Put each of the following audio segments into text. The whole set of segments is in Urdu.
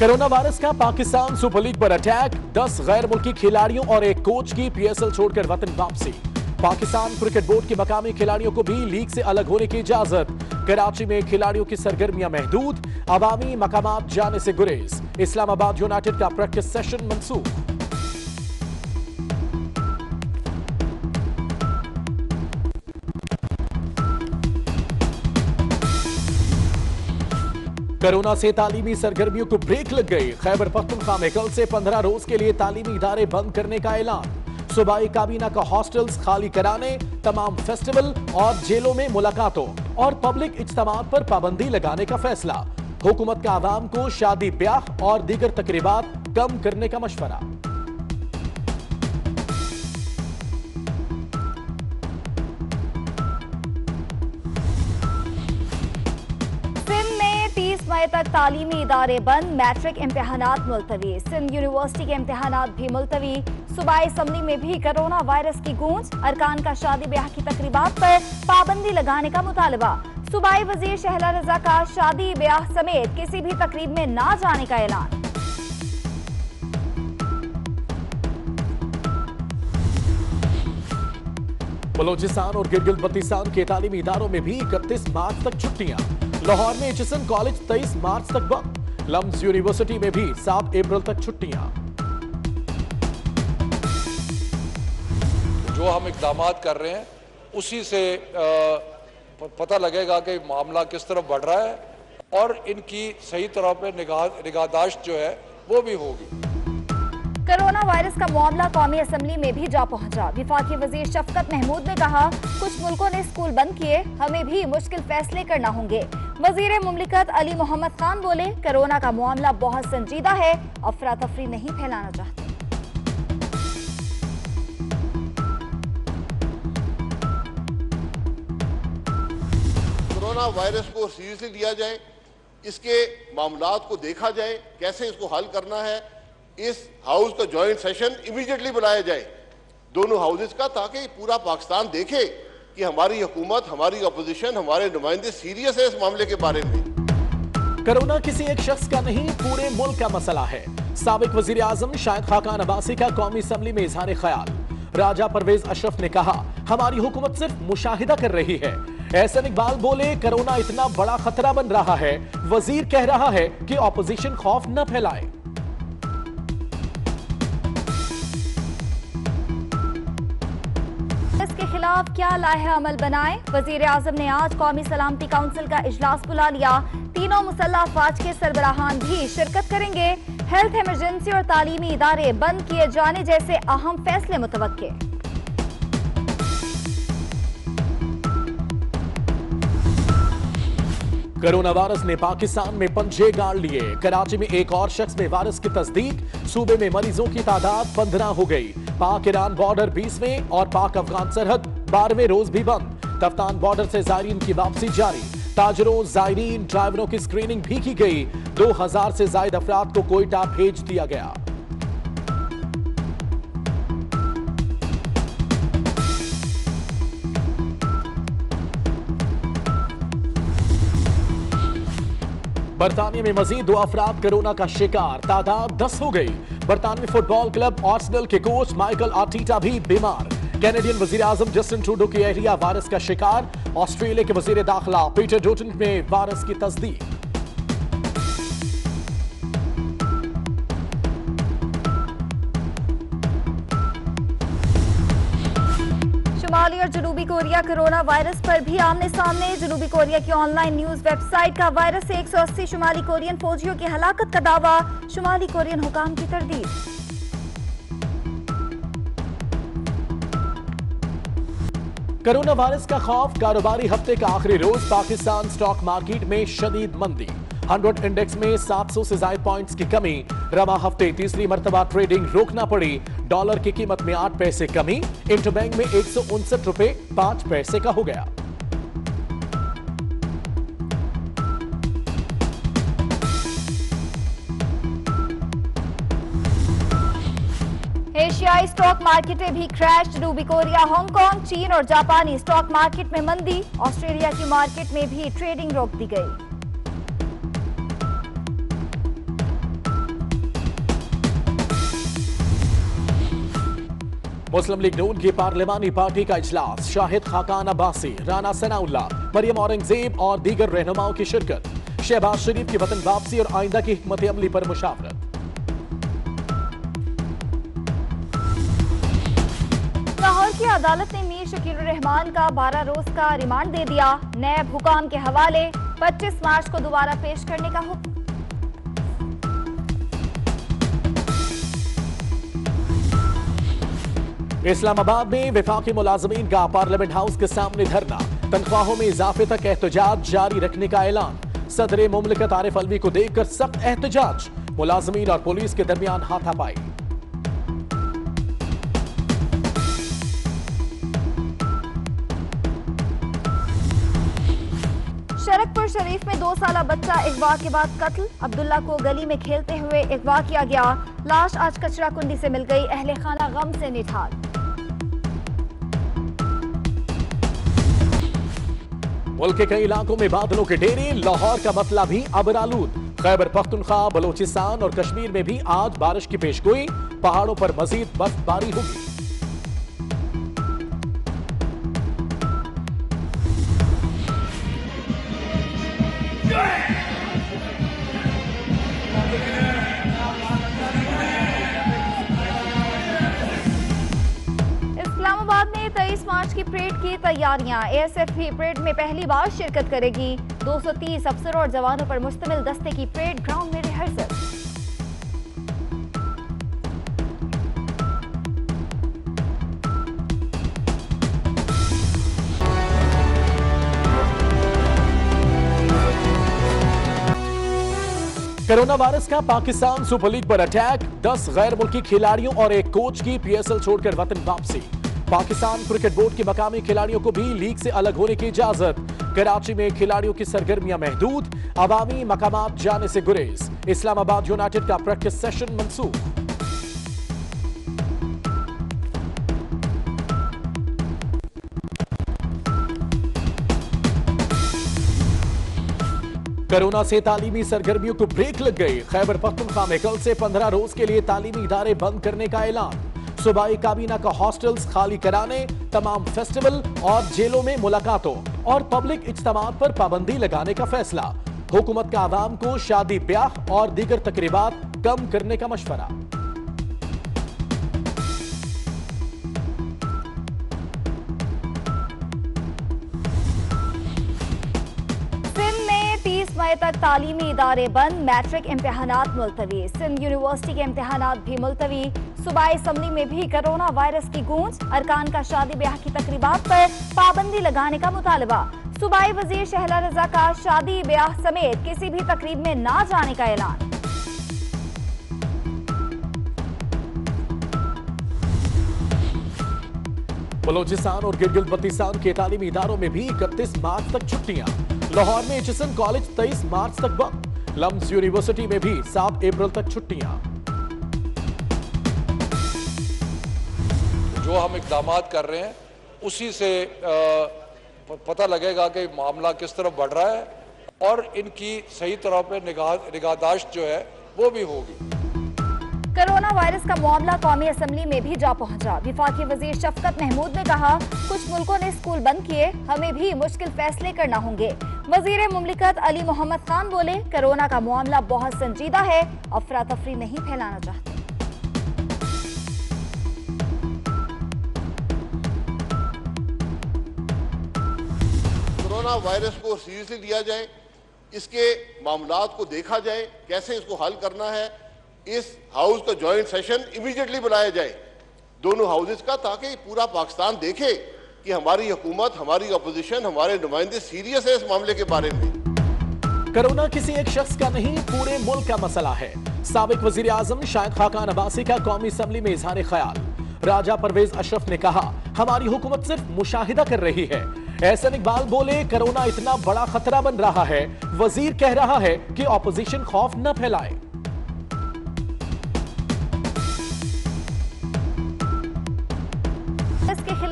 کرونا وائرس کا پاکستان سپر لیگ پر اٹیک، دس غیر ملکی کھلاڑیوں اور ایک کوچ کی پی ایس ایل چھوڑ کر وطن واپسی۔ پاکستان کرکٹ بورڈ کے مقامی کھلاڑیوں کو بھی لیگ سے الگ ہونے کی اجازت۔ کراچی میں کھلاڑیوں کی سرگرمیاں محدود، عوامی مقامات جانے سے گریز۔ اسلام آباد یونائٹڈ کا پریکٹس سیشن منسوخ۔ کرونا سے تعلیمی سرگرمیوں کو بریک لگ گئی۔ خیبر پختونخوا میں کل سے پندرہ روز کے لیے تعلیمی ادارے بند کرنے کا اعلان۔ صوبائی کابینہ کا ہاسٹلز خالی کرانے، تمام فیسٹیول اور جیلوں میں ملاقاتوں اور پبلک اجتماعات پر پابندی لگانے کا فیصلہ۔ حکومت کا عوام کو شادی بیاہ اور دیگر تقریبات کم کرنے کا مشورہ۔ مئی تک تعلیمی ادارے بند، میٹرک امتحانات ملتوی۔ سندھ یونیورسٹی کے امتحانات بھی ملتوی۔ صوبائی اسمبلی میں بھی کرونا وائرس کی گونج۔ ارکان کا شادی بیاہ کی تقریبات پر پابندی لگانے کا مطالبہ۔ صوبائی وزیر شہلا رضا کا شادی بیاہ سمیت کسی بھی تقریب میں نہ جانے کا اعلان۔ بلوچستان اور گرگل بلتستان کے تعلیمی اداروں میں بھی اکتیس مارچ تک چھٹیاں۔ لاہور میں ایچسن کالج تیئیس مارچ تک بند۔ لمز یونیورسٹی میں بھی سات اپریل تک چھٹیاں۔ جو ہم اقدامات کر رہے ہیں اسی سے پتہ لگے گا کہ معاملہ کس طرح بڑھ رہا ہے اور ان کی صحیح طرح پہ نگہداشت جو ہے وہ بھی ہوگی۔ کرونا وائرس کا معاملہ قومی اسمبلی میں بھی جا پہنچا۔ وفاقی وزیر شفقت محمود نے کہا کچھ ملکوں نے اسکول بند کیے ہمیں بھی مشکل فیصلے کرنا ہوں گے۔ وزیر مملکت علی محمد خان بولے، کرونا کا معاملہ بہت سنجیدہ ہے افراتفری نہیں پھیلانا چاہتے۔ کرونا وائرس کو سیریسلی لیا جائے، اس کے معاملات کو دیکھا جائے، کیسے اس کو حل کرنا ہے، اس ہاؤس کا جوائنٹ سیشن امیڈیٹلی بلایا جائے۔ دونوں ہاؤسز کا تاکہ پورا پاکستان دیکھے۔ کہ ہماری حکومت، ہماری اپوزیشن ہمارے نمائندے سیریس ہے اس معاملے کے بارے میں۔ کرونا کسی ایک شخص کا نہیں، پورے ملک کا مسئلہ ہے۔ سابق وزیراعظم شاید خاقان عباسی کا قومی اسمبلی میں اظہار خیال۔ راجہ پرویز اشرف نے کہا، ہماری حکومت صرف مشاہدہ کر رہی ہے۔ احسن اقبال بولے، کرونا اتنا بڑا خطرہ بن رہا ہے۔ وزیر کہہ رہا ہے کہ اپوزیشن خوف نہ پھیلائے۔ خلاف کیا لائحہ عمل بنائے؟ وزیر اعظم نے آج قومی سلامتی کاؤنسل کا اجلاس بلا لیا۔ تینوں مسلح فاج کے سربراہان بھی شرکت کریں گے۔ ہیلتھ ایمرجنسی اور تعلیمی ادارے بند کیے جانے جیسے اہم فیصلے متوقع۔ کرونا وائرس نے پاکستان میں پنجے گار لیے۔ کراچی میں ایک اور شخص میں وائرس کی تصدیق۔ صوبے میں مریضوں کی تعداد پندرہ ہو گئی۔ پاک ایران بارڈر بیسویں اور پاک افغان سرحد بارہویں روز بھی بند۔ کفتان بارڈر سے زائرین کی واپسی جاری۔ تاجروں، زائرین، ڈرائیوروں کی سکریننگ بھی کی گئی۔ دو ہزار سے زائد افراد کو کوئٹہ بھیج دیا گیا۔ برطانیہ میں مزید دو افراد کرونا کا شکار۔ تعداد دس ہو گئی۔ برطانوی فٹ بال کلب آرسنل کے کوچ مائیکل آرٹیٹا بھی بیمار۔ کینیڈین وزیر اعظم جسٹن ٹروڈو کی اہلیہ وائرس کا شکار۔ آسٹریلیا کے وزیر داخلہ پیٹر ڈوٹن میں وائرس کی تصدیق۔ شمالی اور جنوبی کوریا کرونا وائرس پر بھی آمنے سامنے۔ جنوبی کوریا کی online news website کا وائرس سے ایک سو اسی شمالی کورین فوجیوں کی ہلاکت کا دعویٰ۔ شمالی کورین حکام کی تردید۔ کرونا وائرس کا خوف، کاروباری ہفتے کا آخری روز، پاکستان سٹاک مارکیٹ میں شدید مندی۔ ہنڈرڈ انڈیکس میں سات سو سے زائد پوائنٹس کی کمی۔ رواں ہفتے تیسری مرتبہ ٹریڈنگ روکنا پڑی۔ ڈالر کی قیمت میں آٹھ پیسے کمی۔ انٹر بینک میں ایک سو انسٹھ روپے پانچ پیسے کا ہو گیا۔ ایشیائی سٹاک مارکیٹیں بھی کریش ڈوبی کوریا، ہانگ کانگ، چین اور جاپانی سٹاک مارکیٹ میں مندی۔ آسٹریلیا کی مارکیٹ میں بھی ٹریڈنگ روک دی گئی۔ مسلم لیگ نون کی پارلیمانی پارٹی کا اجلاس، شاہد خاقان عباسی، رانا ثناء اللہ مریم اورنگزیب اور دیگر رہنماؤں کی شرکت، شہباز شریف کی وطن واپسی اور آئندہ کی حکمت عملی پر مشاورت۔ لاہور کی عدالت نے میر شکیل الرحمان کا بارہ روز کا ریمانڈ دے دیا۔ نیب حکام کے حوالے، پچیس مارچ کو دوبارہ پیش کرنے کا حکم۔ اسلام آباد میں وفاقی ملازمین کا پارلیمنٹ ہاؤس کے سامنے دھرنا۔ تنخواہوں میں اضافے تک احتجاج جاری رکھنے کا اعلان۔ صدر مملکت عارف علوی کو دیکھ کر سخت احتجاج۔ ملازمین اور پولیس کے درمیان ہاتھا پائی۔ شرک پر شریف میں دو سالہ بچہ اغوا کے بعد قتل۔ عبداللہ کو گلی میں کھیلتے ہوئے اغوا کیا گیا۔ لاش آج کچرا کنڈی سے مل گئی۔ اہل خانہ غم سے نٹھال ملک کے کئی علاقوں میں بادلوں کے ڈیرے، لاہور کا مسئلہ بھی ابرالود خیبر پختونخوا، بلوچستان اور کشمیر میں بھی آج بارش کی پیش گوئی پہاڑوں پر مزید برف باری ہوگی۔ مارچ کی پریڈ کی تیاریاں۔ اے ایس ایف پریڈ میں پہلی بار شرکت کرے گی۔ دو سو تیس افسروں اور جوانوں پر مشتمل دستے کی پریڈ گراؤنڈ میں ریہرسل۔ کرونا وائرس کا پاکستان سپر لیگ پر اٹیک۔ دس غیر ملکی کھلاڑیوں اور ایک کوچ کی پی ایس ایل چھوڑ کر وطن واپسی۔ پاکستان کرکٹ بورڈ کے مقامی کھلاڑیوں کو بھی لیگ سے الگ ہونے کی اجازت۔ کراچی میں کھلاڑیوں کی سرگرمیاں محدود، عوامی مقامات جانے سے گریز۔ اسلام آباد یونائٹڈ کا پریکٹس سیشن منسوخ۔ کرونا سے تعلیمی سرگرمیوں کو بریک لگ گئی۔ خیبر پختونخوا میں کل سے پندرہ روز کے لیے تعلیمی ادارے بند کرنے کا اعلان۔ صوبائی کابینہ کا ہاسٹلز خالی کرانے، تمام فیسٹیول اور جیلوں میں ملاقاتوں اور پبلک اجتماعات پر پابندی لگانے کا فیصلہ۔ حکومت کا عوام کو شادی بیاہ اور دیگر تقریبات کم کرنے کا مشورہ۔ جولائی تک تعلیمی ادارے بند، میٹرک امتحانات ملتوی۔ سندھ یونیورسٹی کے امتحانات بھی ملتوی۔ صوبائی اسمبلی میں بھی کرونا وائرس کی گونج۔ ارکان کا شادی بیاہ کی تقریبات پر پابندی لگانے کا مطالبہ۔ صوبائی وزیر شہلا رضا کا شادی بیاہ سمیت کسی بھی تقریب میں نہ جانے کا اعلان۔ بلوچستان اور گرگل بلتستان کے تعلیمی اداروں میں بھی اکتیس مارچ تک چھٹیاں۔ لاہور میں ایچسن کالج تیئیس مارچ تک بند۔ لمز یونیورسٹی میں بھی سات اپریل تک چھٹیاں۔ جو ہم اقدامات کر رہے ہیں، اسی سے پتہ لگے گا کہ معاملہ کس طرف بڑھ رہا ہے اور ان کی صحیح طرح پہ نگاہ داشت جو ہے، وہ بھی ہوگی۔ کرونا وائرس کا معاملہ قومی اسمبلی میں بھی جا پہنچا۔ وفاقی وزیر شفقت محمود نے کہا، کچھ ملکوں نے اسکول بند کیے، ہمیں بھی مشکل فیصلے کرنا ہوں گے۔ وزیر مملکت علی محمد خان بولے، کرونا کا معاملہ بہت سنجیدہ ہے افراتفری نہیں پھیلانا چاہتے۔ وائرس کو سیریسلی لیا جائے، اس کے معاملات کو دیکھا جائے، کیسے اس کو حل کرنا ہے اس ہاؤس کا جوائنٹ سیشن امیجیٹلی بلایا جائے۔ دونوں ہاؤسز کا تاکہ پورا پاکستان دیکھے کہ ہماری حکومت، ہماری اپوزیشن ہمارے نمائندے سیریس ہے اس معاملے کے بارے میں۔ کرونا کسی ایک شخص کا نہیں، پورے ملک کا مسئلہ ہے۔ سابق وزیراعظم شاید شاہد خاقان عباسی کا قومی اسمبلی میں اظہار خیال۔ راجہ پرویز اشرف نے کہا، ہماری حکومت صرف مشاہدہ کر رہی ہے۔ احسن اقبال بولے، کرونا اتنا بڑا خطرہ بن رہا ہے۔ وزیر کہہ رہا ہے کہ اپوزیشن خوف نہ پھیلائے۔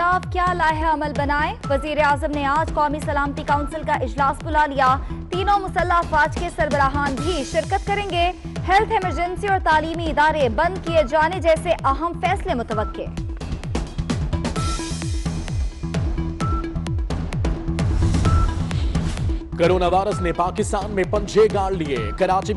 خلاف کیا لائحہ عمل بنائیں وزیر اعظم نے آج قومی سلامتی کاؤنسل کا اجلاس بلا لیا۔ تینوں مسلح افواج کے سربراہان بھی شرکت کریں گے۔ ہیلتھ ایمرجنسی اور تعلیمی ادارے بند کیے جانے جیسے اہم فیصلے متوقع۔ کرونا وائرس نے پاکستان میں پنجے گاڑ لیے۔ کراچی میں